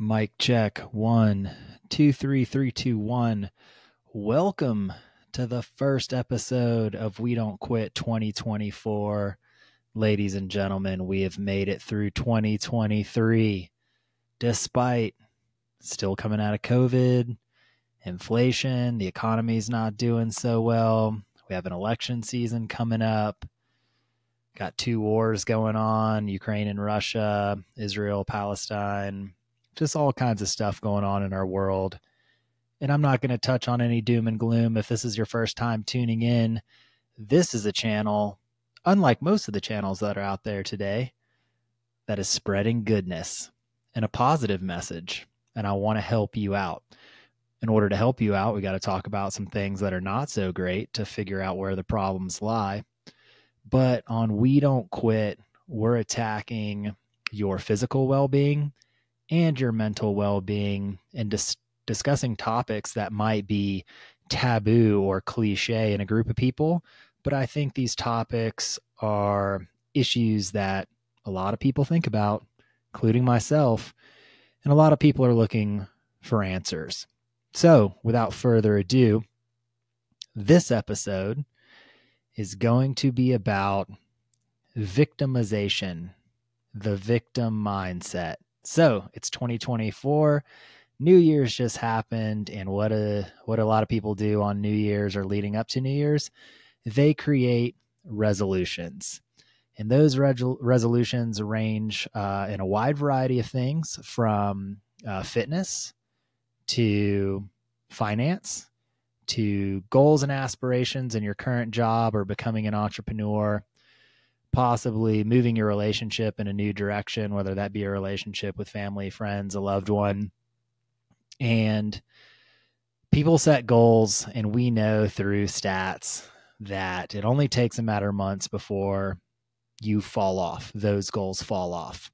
Mic check one, two, three, three, two, one. Welcome to the first episode of We Don't Quit 2024. Ladies and gentlemen, we have made it through 2023 despite still coming out of COVID, inflation, the economy's not doing so well. We have an election season coming up. Got two wars going on Ukraine and Russia, Israel, Palestine, just all kinds of stuff going on in our world. And I'm not going to touch on any doom and gloom. If this is your first time tuning in, this is a channel, unlike most of the channels that are out there today, that is spreading goodness and a positive message. And I want to help you out. In order to help you out, we got to talk about some things that are not so great to figure out where the problems lie. But on We Don't Quit, we're attacking your physical well being and your mental well being and dis- discussing topics that might be taboo or cliche in a group of people. But I think these topics are issues that a lot of people think about, including myself, and a lot of people are looking for answers. So, without further ado, this episode is going to be about victimization, the victim mindset. So it's 2024. New Year's just happened, and what a what a lot of people do on New Year's or leading up to New Year's, they create resolutions, and those resolutions range uh, in a wide variety of things, from uh, fitness to finance to goals and aspirations in your current job or becoming an entrepreneur possibly moving your relationship in a new direction, whether that be a relationship with family, friends, a loved one. And people set goals, and we know through stats that it only takes a matter of months before you fall off, those goals fall off.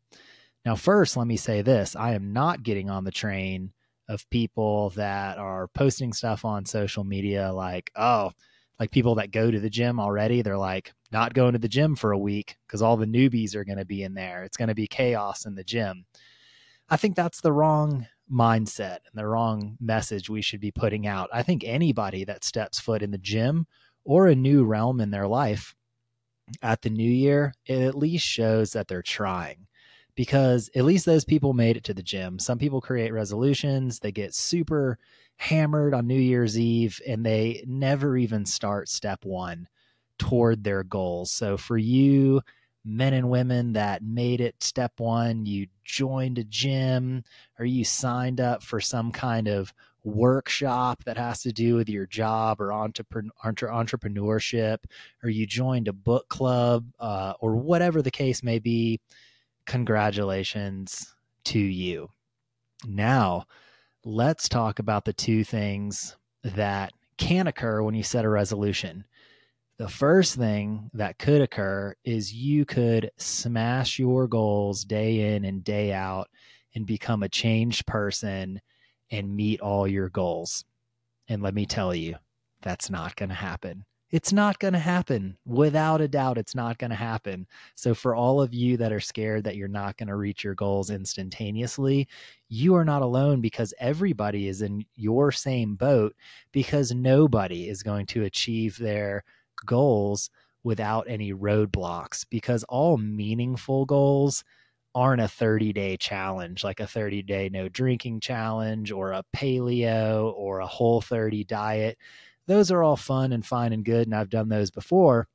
Now, first, let me say this I am not getting on the train of people that are posting stuff on social media like, oh, like people that go to the gym already, they're like not going to the gym for a week because all the newbies are going to be in there. It's going to be chaos in the gym. I think that's the wrong mindset and the wrong message we should be putting out. I think anybody that steps foot in the gym or a new realm in their life at the new year, it at least shows that they're trying because at least those people made it to the gym. Some people create resolutions, they get super hammered on New Year's Eve and they never even start step one toward their goals. So for you, men and women that made it step one, you joined a gym or you signed up for some kind of workshop that has to do with your job or entrepreneurship, or you joined a book club, uh, or whatever the case may be, congratulations to you. Now, let's talk about the two things that can occur when you set a resolution. The first thing that could occur is you could smash your goals day in and day out and become a changed person and meet all your goals. And let me tell you, that's not going to happen. It's not going to happen. Without a doubt, it's not going to happen. So, for all of you that are scared that you're not going to reach your goals instantaneously, you are not alone because everybody is in your same boat because nobody is going to achieve their goals without any roadblocks because all meaningful goals aren't a 30 day challenge like a 30 day no drinking challenge or a paleo or a whole 30 diet those are all fun and fine and good. And I've done those before,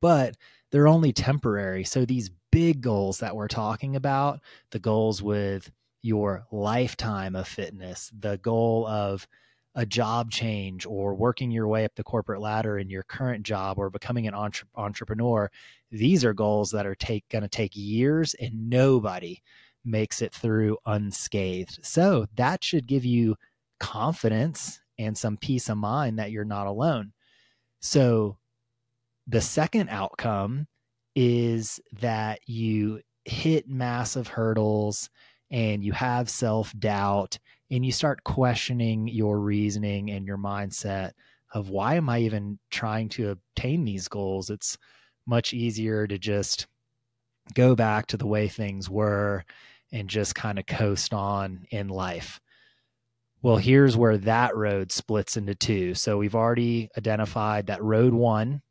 but they're only temporary. So these big goals that we're talking about, the goals with your lifetime of fitness, the goal of a job change or working your way up the corporate ladder in your current job or becoming an entre- entrepreneur, these are goals that are take going to take years and nobody makes it through unscathed. So that should give you confidence and some peace of mind that you're not alone. So the second outcome is that you hit massive hurdles and you have self doubt and you start questioning your reasoning and your mindset of why am I even trying to obtain these goals? It's much easier to just go back to the way things were and just kind of coast on in life. Well, here's where that road splits into two. So we've already identified that road one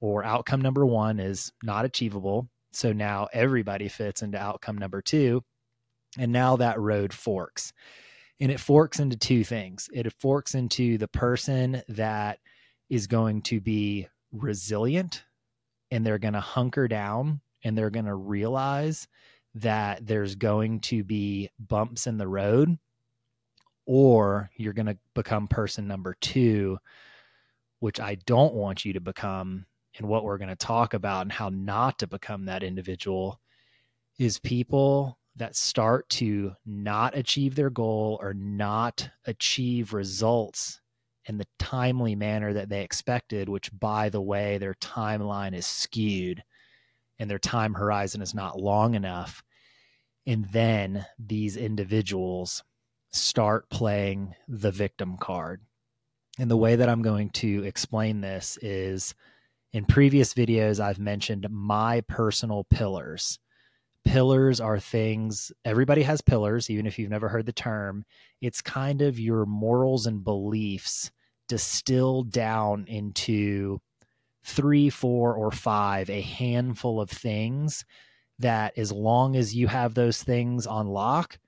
or outcome number one is not achievable. So now everybody fits into outcome number two. And now that road forks. And it forks into two things it forks into the person that is going to be resilient and they're going to hunker down and they're going to realize that there's going to be bumps in the road or you're going to become person number two which i don't want you to become and what we're going to talk about and how not to become that individual is people that start to not achieve their goal or not achieve results in the timely manner that they expected, which, by the way, their timeline is skewed and their time horizon is not long enough. And then these individuals start playing the victim card. And the way that I'm going to explain this is in previous videos, I've mentioned my personal pillars. Pillars are things, everybody has pillars, even if you've never heard the term. It's kind of your morals and beliefs distilled down into three, four, or five, a handful of things that as long as you have those things on lock,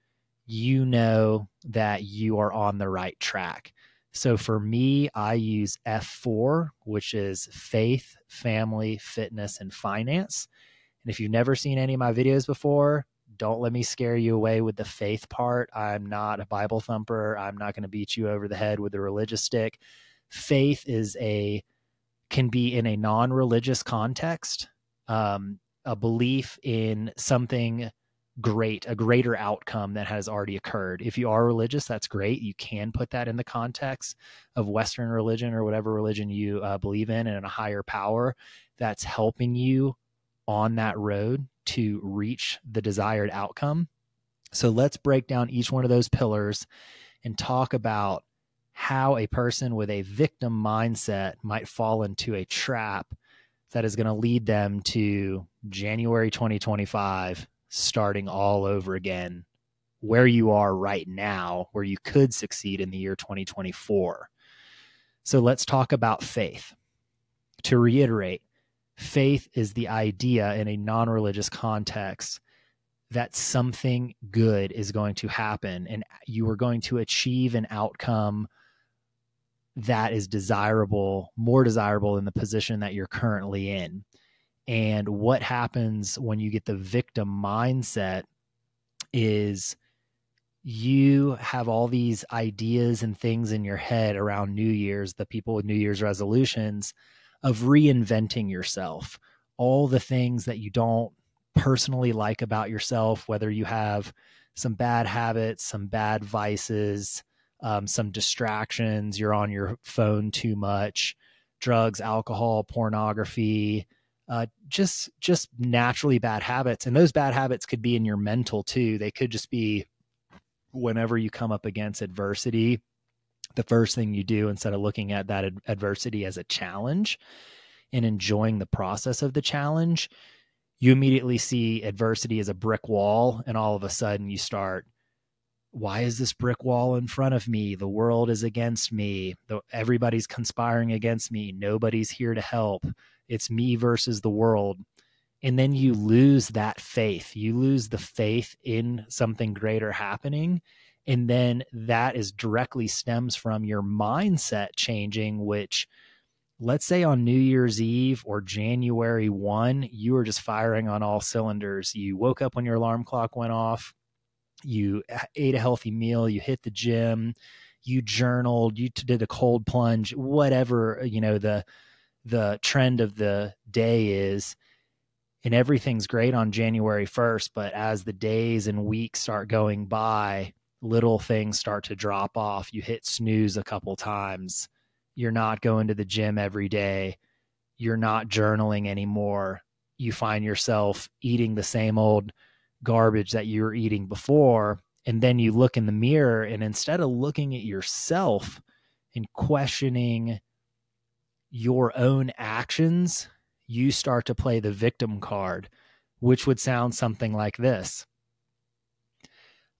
you know that you are on the right track. So for me, I use F4, which is faith, family, fitness, and finance. And if you've never seen any of my videos before, don't let me scare you away with the faith part. I'm not a Bible thumper. I'm not going to beat you over the head with a religious stick. Faith is a can be in a non-religious context, um, a belief in something great, a greater outcome that has already occurred. If you are religious, that's great. You can put that in the context of Western religion or whatever religion you uh, believe in and a higher power that's helping you on that road to reach the desired outcome. So let's break down each one of those pillars and talk about how a person with a victim mindset might fall into a trap that is going to lead them to January 2025 starting all over again where you are right now, where you could succeed in the year 2024. So let's talk about faith. To reiterate, faith is the idea in a non religious context that something good is going to happen and you are going to achieve an outcome that is desirable, more desirable than the position that you're currently in. And what happens when you get the victim mindset is you have all these ideas and things in your head around New Year's, the people with New Year's resolutions of reinventing yourself, all the things that you don't personally like about yourself, whether you have some bad habits, some bad vices, um, some distractions, you're on your phone too much, drugs, alcohol, pornography, uh, just just naturally bad habits, and those bad habits could be in your mental too. They could just be whenever you come up against adversity, the first thing you do instead of looking at that ad- adversity as a challenge and enjoying the process of the challenge, you immediately see adversity as a brick wall, and all of a sudden you start why is this brick wall in front of me? The world is against me. Everybody's conspiring against me. Nobody's here to help. It's me versus the world. And then you lose that faith. You lose the faith in something greater happening. And then that is directly stems from your mindset changing, which let's say on New Year's Eve or January 1, you were just firing on all cylinders. You woke up when your alarm clock went off, you ate a healthy meal, you hit the gym, you journaled, you did a cold plunge, whatever, you know, the the trend of the day is and everything's great on January 1st, but as the days and weeks start going by, little things start to drop off. You hit snooze a couple times. You're not going to the gym every day. You're not journaling anymore. You find yourself eating the same old garbage that you were eating before. And then you look in the mirror, and instead of looking at yourself and questioning your own actions, you start to play the victim card, which would sound something like this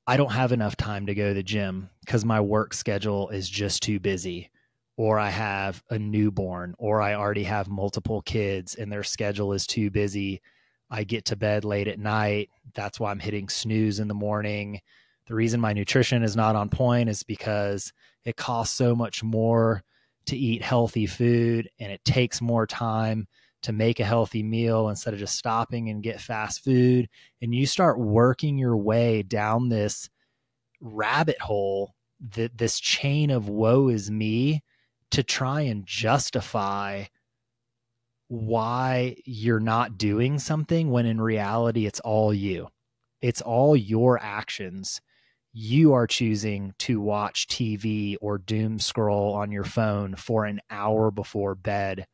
I don't have enough time to go to the gym because my work schedule is just too busy, or I have a newborn, or I already have multiple kids and their schedule is too busy. I get to bed late at night. That's why I'm hitting snooze in the morning. The reason my nutrition is not on point is because it costs so much more to eat healthy food and it takes more time to make a healthy meal instead of just stopping and get fast food. And you start working your way down this rabbit hole, that this chain of woe is me to try and justify why you're not doing something when in reality it's all you. It's all your actions you are choosing to watch TV or doom scroll on your phone for an hour before bed,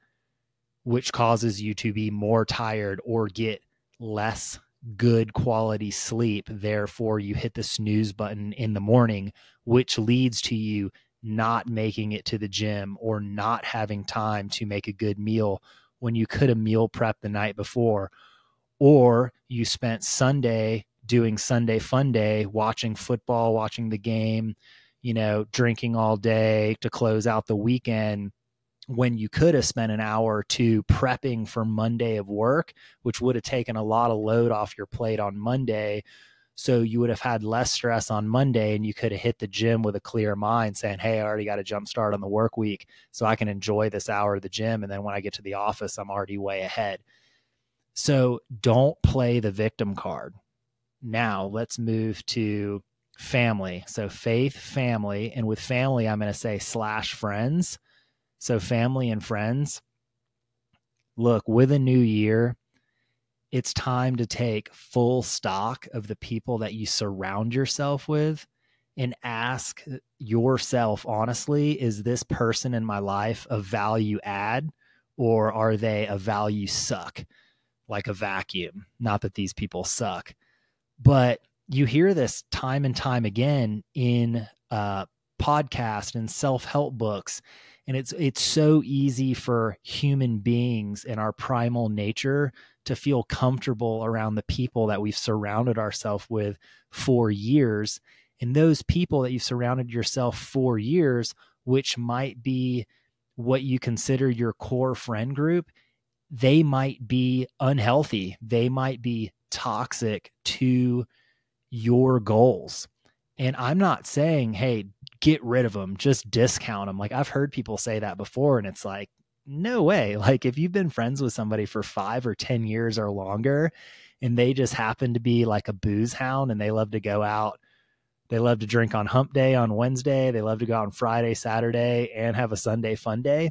which causes you to be more tired or get less good quality sleep. Therefore, you hit the snooze button in the morning, which leads to you not making it to the gym or not having time to make a good meal when you could have meal prep the night before. Or you spent Sunday doing Sunday fun day, watching football, watching the game, you know, drinking all day to close out the weekend when you could have spent an hour or two prepping for Monday of work, which would have taken a lot of load off your plate on Monday. So you would have had less stress on Monday and you could have hit the gym with a clear mind saying, Hey, I already got a jump start on the work week. So I can enjoy this hour of the gym. And then when I get to the office, I'm already way ahead. So don't play the victim card. Now let's move to family. So faith, family, and with family, I'm going to say slash friends. So family and friends. Look, with a new year, it's time to take full stock of the people that you surround yourself with and ask yourself honestly is this person in my life a value add or are they a value suck like a vacuum? Not that these people suck, but you hear this time and time again in uh, podcast and self-help books and it's it's so easy for human beings in our primal nature to feel comfortable around the people that we've surrounded ourselves with for years and those people that you've surrounded yourself for years which might be what you consider your core friend group they might be unhealthy they might be toxic to your goals. And I'm not saying, hey, get rid of them, just discount them. Like I've heard people say that before, and it's like, no way. Like if you've been friends with somebody for five or 10 years or longer, and they just happen to be like a booze hound and they love to go out, they love to drink on hump day on Wednesday, they love to go out on Friday, Saturday, and have a Sunday fun day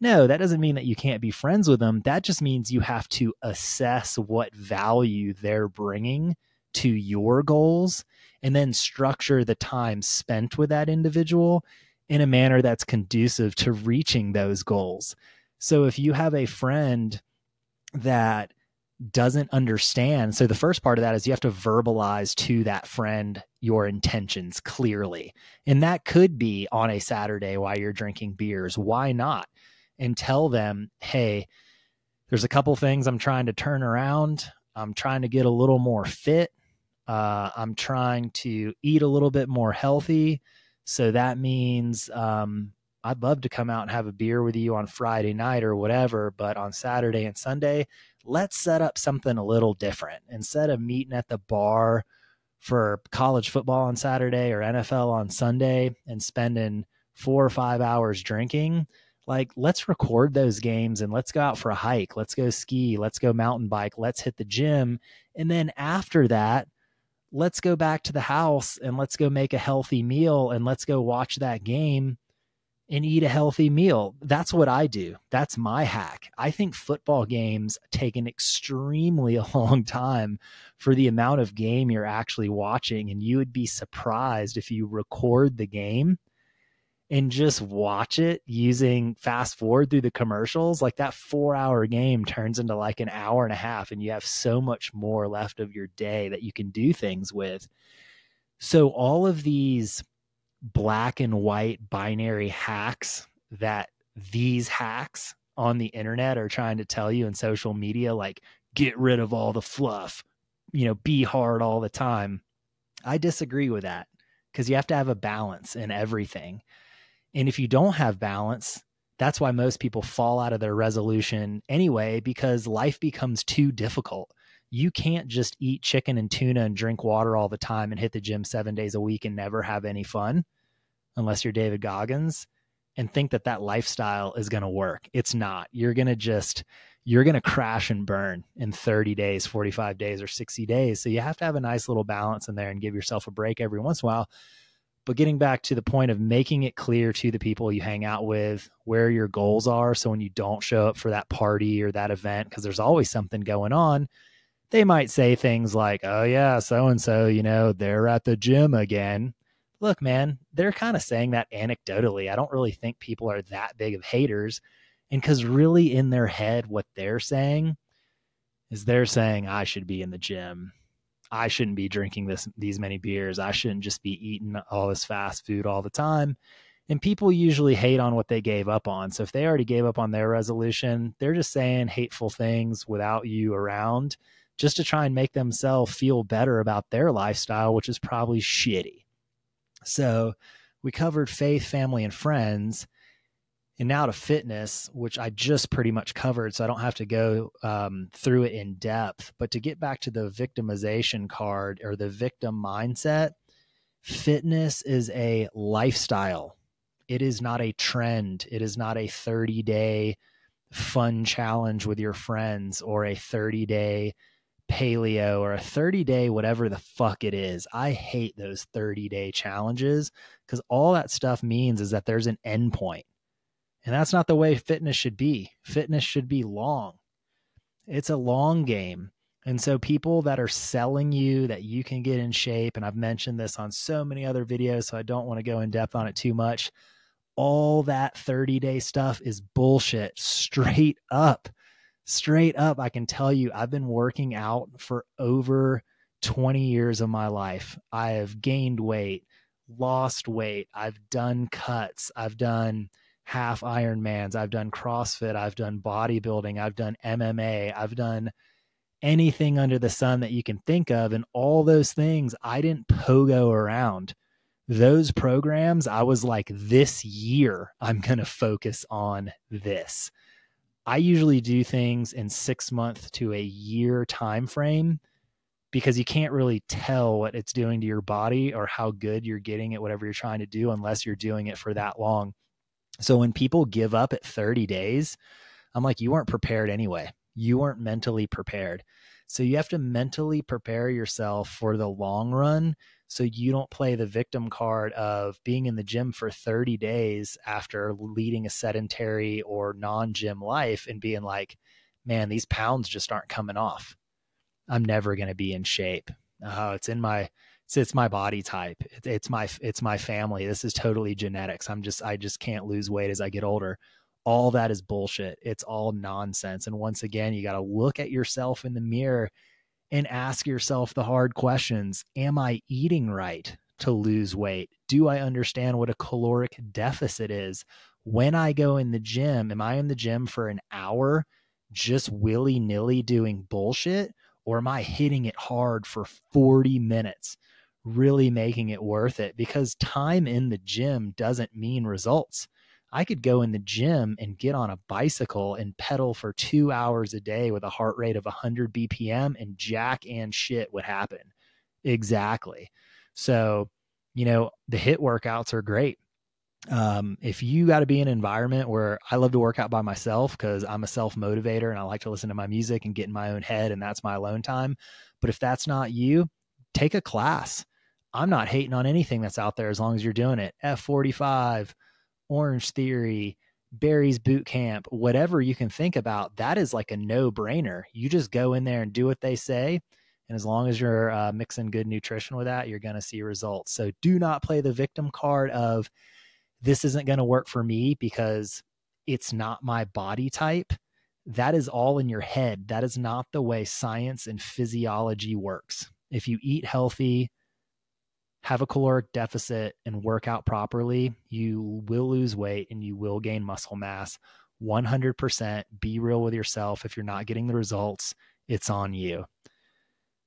no, that doesn't mean that you can't be friends with them. That just means you have to assess what value they're bringing to your goals and then structure the time spent with that individual in a manner that's conducive to reaching those goals. So if you have a friend that doesn't understand, so the first part of that is you have to verbalize to that friend your intentions clearly. And that could be on a Saturday while you're drinking beers. Why not? And tell them, hey, there's a couple things I'm trying to turn around. I'm trying to get a little more fit. Uh, I'm trying to eat a little bit more healthy. So that means um, I'd love to come out and have a beer with you on Friday night or whatever. But on Saturday and Sunday, let's set up something a little different. Instead of meeting at the bar for college football on Saturday or NFL on Sunday and spending four or five hours drinking, like let's record those games and let's go out for a hike let's go ski let's go mountain bike let's hit the gym. And then after that let's go back to the house and let's go make a healthy meal and let's go watch that game and eat a healthy meal. That's what i do. That's my hack. I think football games take an extremely long time for the amount of game you're actually watching and you would be surprised if you record the game and just watch it using fast forward through the commercials, like that four hour game turns into like an hour and a half, and you have so much more left of your day that you can do things with. So, all of these black and white binary hacks that these hacks on the internet are trying to tell you in social media, like get rid of all the fluff, you know, be hard all the time. I disagree with that because you have to have a balance in everything. And if you don't have balance, that's why most people fall out of their resolution anyway, because life becomes too difficult. You can't just eat chicken and tuna and drink water all the time and hit the gym seven days a week and never have any fun, unless you're David Goggins, and think that that lifestyle is going to work. It's not. You're going to just, you're going to crash and burn in 30 days, 45 days, or 60 days. So you have to have a nice little balance in there and give yourself a break every once in a while. But getting back to the point of making it clear to the people you hang out with where your goals are. So when you don't show up for that party or that event, because there's always something going on, they might say things like, oh, yeah, so and so, you know, they're at the gym again. Look, man, they're kind of saying that anecdotally. I don't really think people are that big of haters and because really in their head, what they're saying is they're saying, I should be in the gym. I shouldn't be drinking this these many beers. I shouldn't just be eating all this fast food all the time. And people usually hate on what they gave up on. So if they already gave up on their resolution, they're just saying hateful things without you around just to try and make themselves feel better about their lifestyle, which is probably shitty. So we covered faith, family, and friends and now to fitness, which I just pretty much covered, so I don't have to go um, through it in depth. But to get back to the victimization card or the victim mindset, fitness is a lifestyle. It is not a trend. It is not a 30 day fun challenge with your friends or a 30 day paleo or a 30 day whatever the fuck it is. I hate those 30 day challenges because all that stuff means is that there's an endpoint and that's not the way fitness should be. Fitness should be long. It's a long game. And so people that are selling you that you can get in shape, and I've mentioned this on so many other videos, so I don't want to go in depth on it too much. All that 30 day stuff is bullshit, straight up. Straight up, I can tell you, I've been working out for over 20 years of my life. I have gained weight, lost weight, I've done cuts, I've done half Ironmans. I've done CrossFit. I've done bodybuilding. I've done MMA. I've done anything under the sun that you can think of. And all those things, I didn't pogo around. Those programs, I was like, this year, I'm going to focus on this. I usually do things in six month to a year time frame because you can't really tell what it's doing to your body or how good you're getting at whatever you're trying to do unless you're doing it for that long. So when people give up at 30 days, I'm like, you weren't prepared anyway. You weren't mentally prepared. So you have to mentally prepare yourself for the long run so you don't play the victim card of being in the gym for 30 days after leading a sedentary or non gym life and being like, man, these pounds just aren't coming off. I'm never going to be in shape. Oh, it's in my it's, it's my body type. It, it's my it's my family. This is totally genetics. I'm just I just can't lose weight as I get older. All that is bullshit. It's all nonsense. And once again, you got to look at yourself in the mirror and ask yourself the hard questions. Am I eating right to lose weight? Do I understand what a caloric deficit is? When I go in the gym, am I in the gym for an hour just willy nilly doing bullshit? Or am I hitting it hard for 40 minutes? Really making it worth it because time in the gym doesn't mean results. I could go in the gym and get on a bicycle and pedal for two hours a day with a heart rate of 100 BPM, and jack and shit would happen. Exactly. So, you know, the HIT workouts are great. Um, if you got to be in an environment where I love to work out by myself because I'm a self motivator and I like to listen to my music and get in my own head, and that's my alone time. But if that's not you, take a class I'm not hating on anything that's out there as long as you're doing it. F45, Orange Theory, Barry's Boot Camp, whatever you can think about, that is like a no brainer. You just go in there and do what they say. And as long as you're uh, mixing good nutrition with that, you're going to see results. So do not play the victim card of this isn't going to work for me because it's not my body type. That is all in your head. That is not the way science and physiology works. If you eat healthy, have a caloric deficit and work out properly, you will lose weight and you will gain muscle mass 100%. Be real with yourself. If you're not getting the results, it's on you.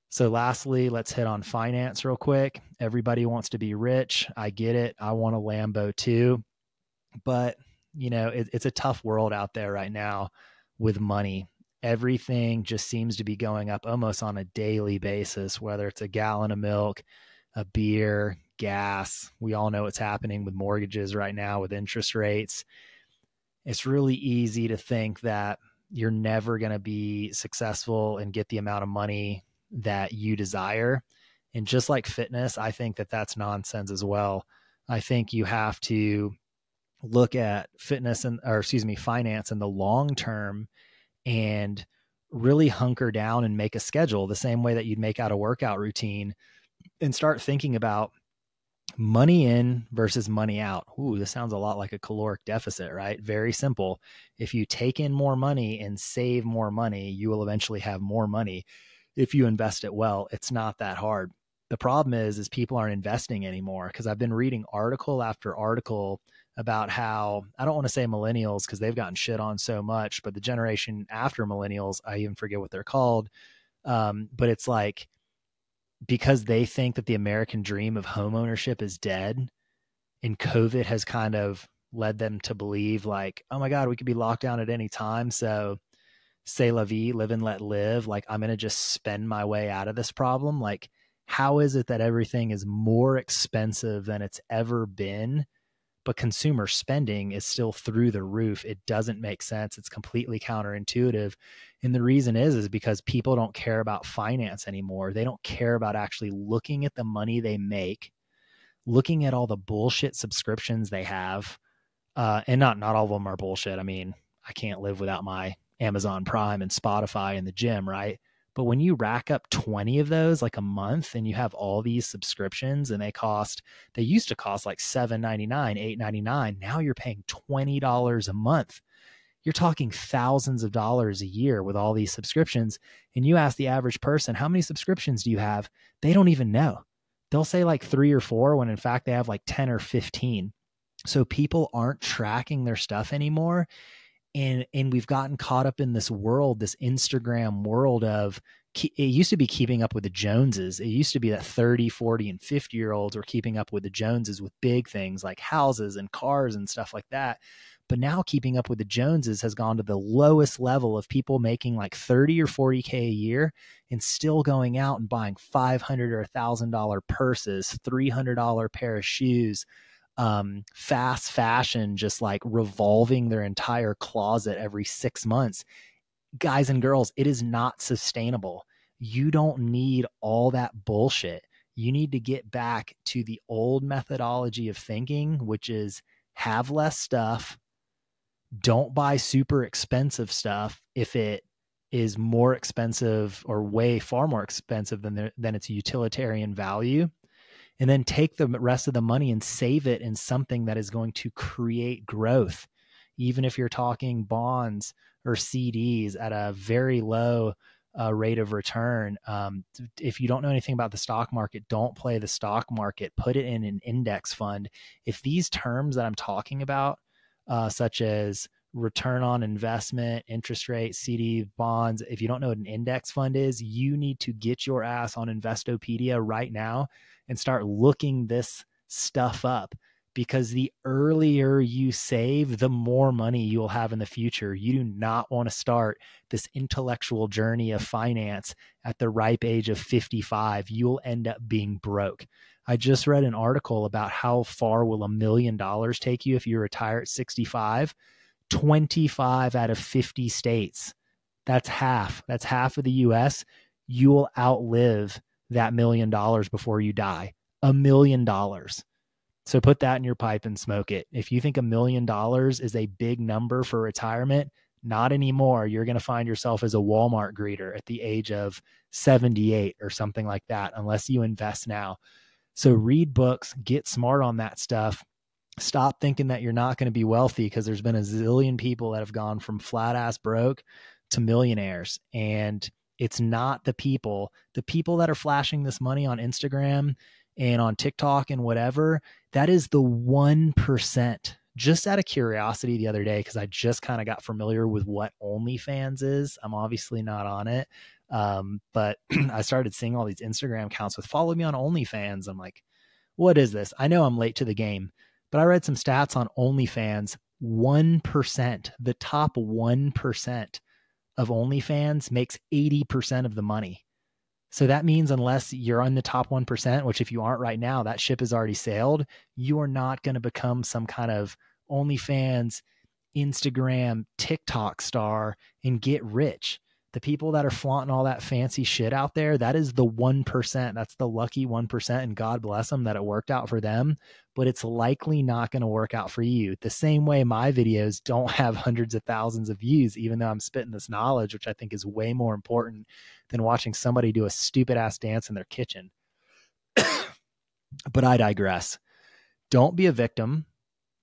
So, lastly, let's hit on finance real quick. Everybody wants to be rich. I get it. I want a Lambo too. But, you know, it, it's a tough world out there right now with money. Everything just seems to be going up almost on a daily basis, whether it's a gallon of milk, a beer, gas. We all know what's happening with mortgages right now with interest rates. It's really easy to think that you're never going to be successful and get the amount of money that you desire. And just like fitness, I think that that's nonsense as well. I think you have to look at fitness and or excuse me, finance in the long term and really hunker down and make a schedule the same way that you'd make out a workout routine and start thinking about money in versus money out. Ooh, this sounds a lot like a caloric deficit, right? Very simple. If you take in more money and save more money, you will eventually have more money if you invest it well. It's not that hard. The problem is is people aren't investing anymore because I've been reading article after article about how I don't want to say millennials because they've gotten shit on so much, but the generation after millennials, I even forget what they're called. Um, but it's like because they think that the American dream of home ownership is dead and COVID has kind of led them to believe like, oh my God, we could be locked down at any time. So say la vie, live and let live. Like I'm going to just spend my way out of this problem. Like, how is it that everything is more expensive than it's ever been? But consumer spending is still through the roof. It doesn't make sense. It's completely counterintuitive. And the reason is is because people don't care about finance anymore. They don't care about actually looking at the money they make, looking at all the bullshit subscriptions they have. Uh, and not not all of them are bullshit. I mean, I can't live without my Amazon Prime and Spotify and the gym, right? But when you rack up 20 of those like a month and you have all these subscriptions and they cost, they used to cost like $7.99, $8.99. Now you're paying $20 a month you're talking thousands of dollars a year with all these subscriptions. And you ask the average person, how many subscriptions do you have? They don't even know. They'll say like three or four when in fact they have like 10 or 15. So people aren't tracking their stuff anymore. And, and we've gotten caught up in this world, this Instagram world of it used to be keeping up with the Joneses. It used to be that 30, 40, and 50 year olds were keeping up with the Joneses with big things like houses and cars and stuff like that. But now keeping up with the Joneses has gone to the lowest level of people making like 30 or 40K a year and still going out and buying 500 or $1,000 purses, $300 pair of shoes, um, fast fashion, just like revolving their entire closet every six months. Guys and girls, it is not sustainable. You don't need all that bullshit. You need to get back to the old methodology of thinking, which is have less stuff, don't buy super expensive stuff if it is more expensive or way far more expensive than than its utilitarian value and then take the rest of the money and save it in something that is going to create growth even if you're talking bonds or CDs at a very low uh, rate of return. Um, if you don't know anything about the stock market, don't play the stock market. Put it in an index fund. If these terms that I'm talking about uh, such as return on investment, interest rate, CD, bonds. If you don't know what an index fund is, you need to get your ass on Investopedia right now and start looking this stuff up because the earlier you save, the more money you'll have in the future. You do not want to start this intellectual journey of finance at the ripe age of 55. You'll end up being broke. I just read an article about how far will a million dollars take you if you retire at 65. 25 out of 50 states. That's half. That's half of the US. You will outlive that million dollars before you die. A million dollars. So put that in your pipe and smoke it. If you think a million dollars is a big number for retirement, not anymore. You're going to find yourself as a Walmart greeter at the age of 78 or something like that, unless you invest now. So read books, get smart on that stuff. Stop thinking that you're not going to be wealthy because there's been a zillion people that have gone from flat ass broke to millionaires. And it's not the people, the people that are flashing this money on Instagram and on TikTok and whatever, that is the 1%. Just out of curiosity the other day, because I just kind of got familiar with what OnlyFans is. I'm obviously not on it. Um, but I started seeing all these Instagram accounts with follow me on OnlyFans. I'm like, what is this? I know I'm late to the game, but I read some stats on OnlyFans. 1%, the top 1% of OnlyFans makes 80% of the money. So that means unless you're on the top 1%, which if you aren't right now, that ship has already sailed, you are not going to become some kind of OnlyFans, Instagram, TikTok star and get rich the people that are flaunting all that fancy shit out there, that is the 1%. That's the lucky 1%. And God bless them that it worked out for them. But it's likely not going to work out for you. The same way my videos don't have hundreds of thousands of views, even though I'm spitting this knowledge, which I think is way more important than watching somebody do a stupid ass dance in their kitchen. but I digress. Don't be a victim.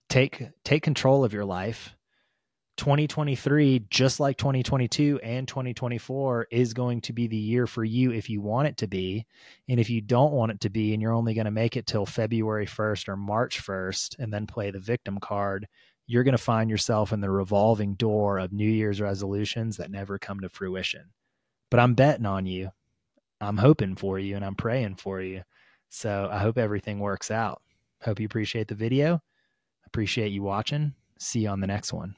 Take take control of your life 2023, just like 2022 and 2024, is going to be the year for you if you want it to be. And if you don't want it to be, and you're only going to make it till February 1st or March 1st, and then play the victim card, you're going to find yourself in the revolving door of New Year's resolutions that never come to fruition. But I'm betting on you. I'm hoping for you and I'm praying for you. So I hope everything works out. Hope you appreciate the video. Appreciate you watching. See you on the next one.